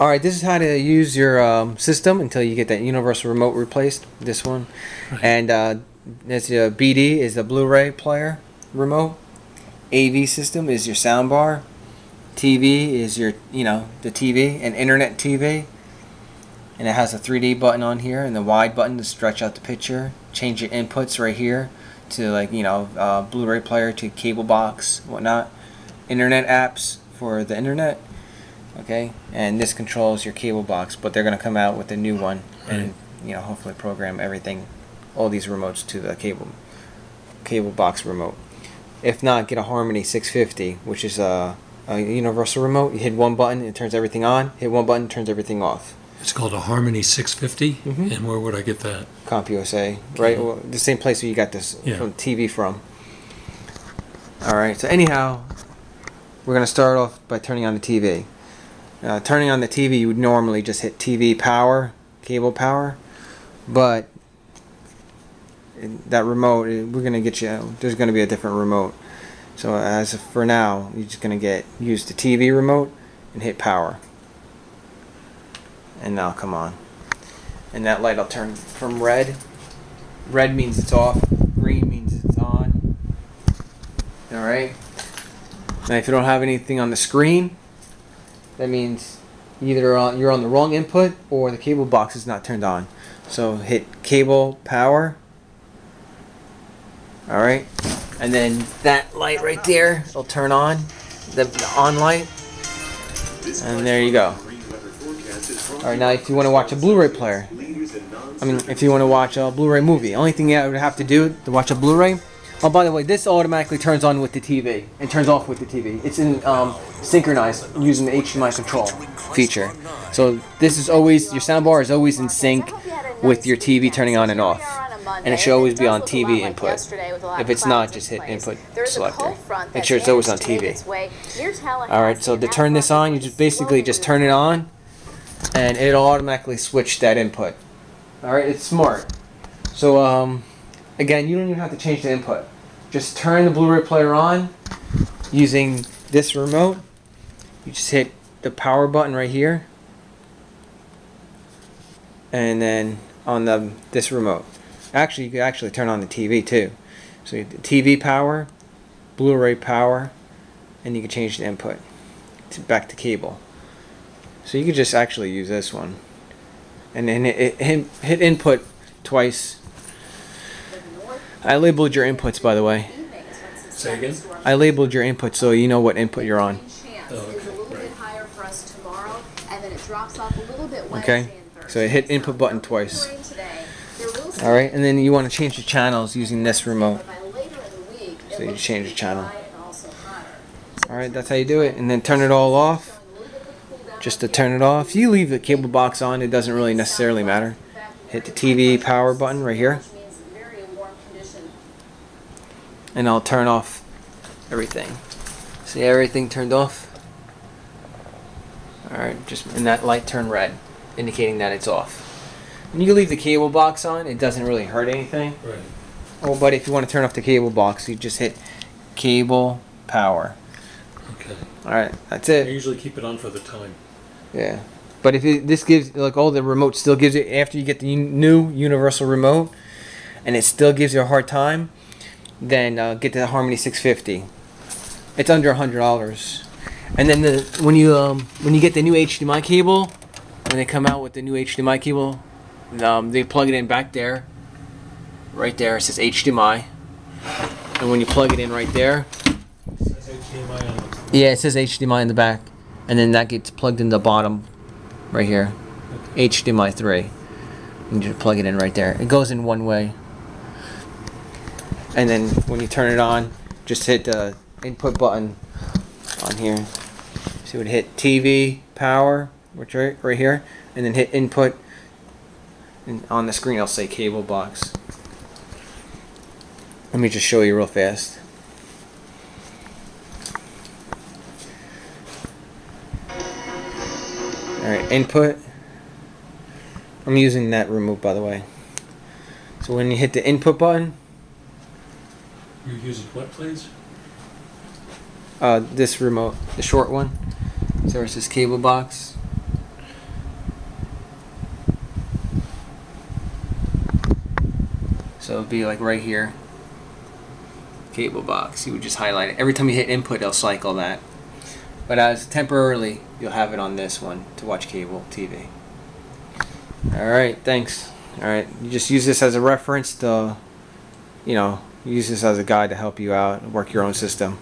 Alright, this is how to use your um, system until you get that universal remote replaced. This one. Right. And uh, this uh, BD is the Blu-ray player remote. AV system is your soundbar. TV is your, you know, the TV and internet TV. And it has a 3D button on here and the wide button to stretch out the picture. Change your inputs right here to like, you know, uh, Blu-ray player to cable box, whatnot. Internet apps for the internet okay and this controls your cable box but they're going to come out with a new one and you know hopefully program everything all these remotes to the cable cable box remote if not get a harmony 650 which is a, a universal remote you hit one button it turns everything on hit one button turns everything off It's called a Harmony 650, Mhm. and where would I get that? CompUSA, right? Well, the same place where you got this Yeah. from TV from. All right. So anyhow, we're gonna start off by turning on the TV. Uh, turning on the TV, you would normally just hit TV power, cable power, but that remote, we're gonna get you. There's gonna be a different remote. So as for now, you're just gonna get use the TV remote and hit power, and now come on and that light will turn from red. Red means it's off. Green means it's on. All right. Now, if you don't have anything on the screen, that means either on, you're on the wrong input or the cable box is not turned on. So hit cable power. All right, and then that light right there will turn on, the, the on light, and there you go. All right, now if you want to watch a Blu-ray player, I mean, if you want to watch a Blu-ray movie, only thing you would have to do to watch a Blu-ray. Oh, by the way, this automatically turns on with the TV and turns off with the TV. It's in um, synchronized using the HDMI control feature. So this is always your soundbar is always in sync with your TV turning on and off, and it should always be on TV input. If it's not, just hit input selector. Make sure it's always on TV. All right, so to turn this on, you just basically just turn it on, and it'll automatically switch that input. All right, it's smart. So um, again, you don't even have to change the input. Just turn the Blu-ray player on using this remote. You just hit the power button right here, and then on the this remote. Actually, you can actually turn on the TV too. So you the TV power, Blu-ray power, and you can change the input to back to cable. So you could just actually use this one, and then hit, hit input twice. I labeled your inputs, by the way. Say again? I labeled your input so you know what input you're on. Oh, okay, It's a little bit right. higher for us tomorrow, and then it drops off a little bit Okay, Wednesday and so hit input button twice. Rain today. There will still All right, and then you want to change the channels using this remote. but by later in the week, it So you change the channel. dry and also hotter. All right, that's how you do it, and then turn it all off. Showing a little bit of a cool down Just to turn it off, you leave the cable box on. It doesn't really necessarily matter. Hit the TV power button right here, Which means very warm condition. And I'll turn off everything. See everything turned off. All right, just and that light turned red, indicating that it's off. When you leave the cable box on, it doesn't really hurt anything. Right. Oh, but if you want to turn off the cable box, you just hit cable power. Okay. All right, that's it. I usually keep it on for the time. Yeah. But if it, this gives like all the remote still gives you after you get the new universal remote, and it still gives you a hard time, then uh, get the Harmony 650. It's under a hundred dollars. And then the when you um, when you get the new HDMI cable, when they come out with the new HDMI cable, um, they plug it in back there. Right there it says HDMI, and when you plug it in right there, the- yeah, it says HDMI in the back, and then that gets plugged in the bottom, right here, HDMI three. You just plug it in right there. It goes in one way, and then when you turn it on, just hit the input button on here. So it would hit TV power, which right right here, and then hit input. And on the screen, I'll say cable box. Let me just show you real fast. Alright, input. I'm using that remote by the way. So when you hit the input button, you're using what please? Uh, this remote, the short one. So this cable box. So it'll be like right here. Cable box. You would just highlight it. Every time you hit input, it'll cycle that. But as temporarily, you'll have it on this one to watch cable TV. All right, thanks. All right, you just use this as a reference to, you know, use this as a guide to help you out, and work your own system.